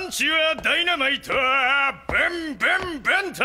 パンチはダイナマイトブンブンブンと。